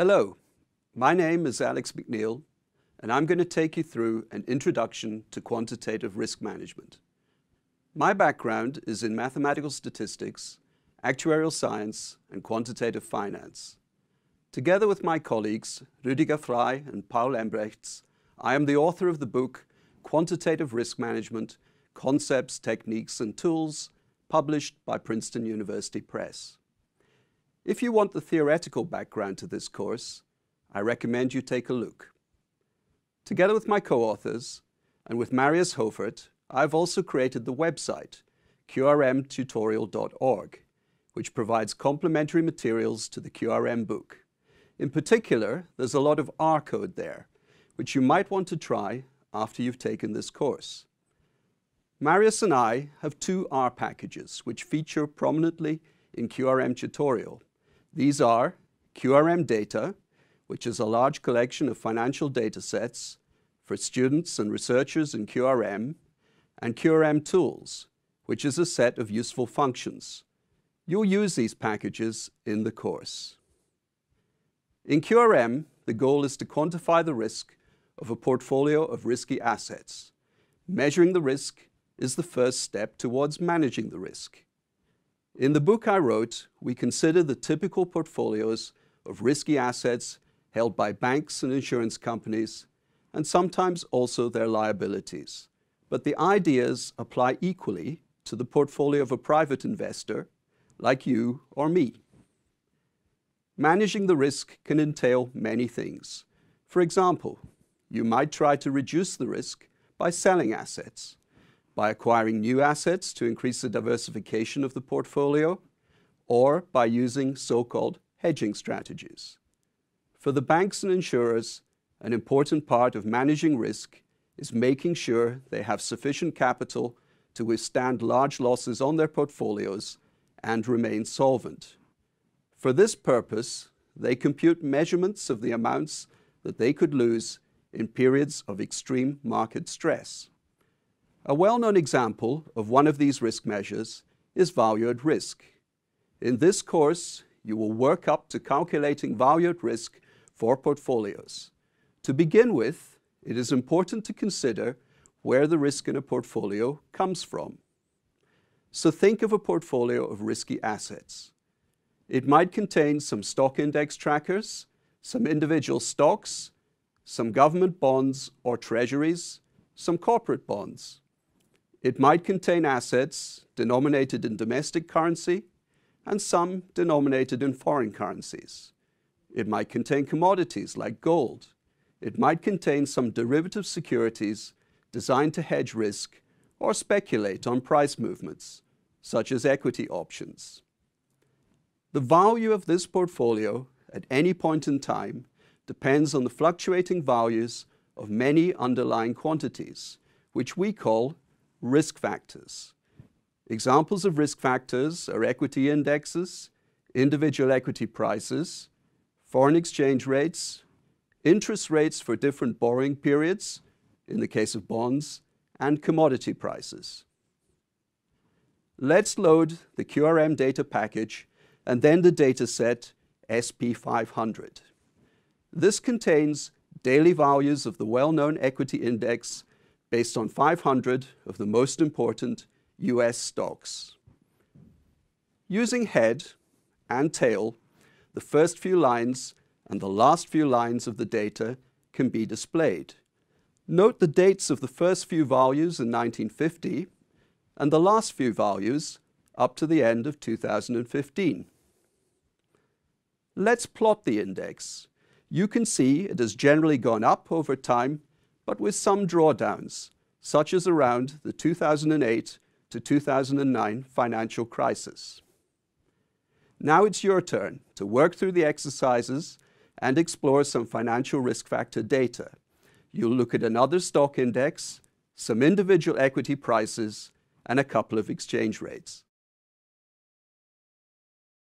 Hello, my name is Alex McNeil, and I'm going to take you through an introduction to quantitative risk management. My background is in mathematical statistics, actuarial science, and quantitative finance. Together with my colleagues, Rüdiger Frey and Paul Embrechts, I am the author of the book Quantitative Risk Management Concepts, Techniques, and Tools, published by Princeton University Press. If you want the theoretical background to this course, I recommend you take a look. Together with my co-authors and with Marius Hofert, I've also created the website qrmtutorial.org, which provides complementary materials to the QRM book. In particular, there's a lot of R code there, which you might want to try after you've taken this course. Marius and I have two R packages which feature prominently in QRM tutorial these are QRM data, which is a large collection of financial data sets for students and researchers in QRM, and QRM tools, which is a set of useful functions. You'll use these packages in the course. In QRM, the goal is to quantify the risk of a portfolio of risky assets. Measuring the risk is the first step towards managing the risk. In the book I wrote, we consider the typical portfolios of risky assets held by banks and insurance companies, and sometimes also their liabilities. But the ideas apply equally to the portfolio of a private investor, like you or me. Managing the risk can entail many things. For example, you might try to reduce the risk by selling assets by acquiring new assets to increase the diversification of the portfolio, or by using so-called hedging strategies. For the banks and insurers, an important part of managing risk is making sure they have sufficient capital to withstand large losses on their portfolios and remain solvent. For this purpose, they compute measurements of the amounts that they could lose in periods of extreme market stress. A well-known example of one of these risk measures is value at risk. In this course, you will work up to calculating value at risk for portfolios. To begin with, it is important to consider where the risk in a portfolio comes from. So think of a portfolio of risky assets. It might contain some stock index trackers, some individual stocks, some government bonds or treasuries, some corporate bonds. It might contain assets denominated in domestic currency and some denominated in foreign currencies. It might contain commodities like gold. It might contain some derivative securities designed to hedge risk or speculate on price movements, such as equity options. The value of this portfolio at any point in time depends on the fluctuating values of many underlying quantities, which we call risk factors. Examples of risk factors are equity indexes, individual equity prices, foreign exchange rates, interest rates for different borrowing periods, in the case of bonds, and commodity prices. Let's load the QRM data package and then the dataset SP500. This contains daily values of the well-known equity index based on 500 of the most important US stocks. Using head and tail, the first few lines and the last few lines of the data can be displayed. Note the dates of the first few values in 1950 and the last few values up to the end of 2015. Let's plot the index. You can see it has generally gone up over time but with some drawdowns, such as around the 2008 to 2009 financial crisis. Now it's your turn to work through the exercises and explore some financial risk factor data. You'll look at another stock index, some individual equity prices, and a couple of exchange rates.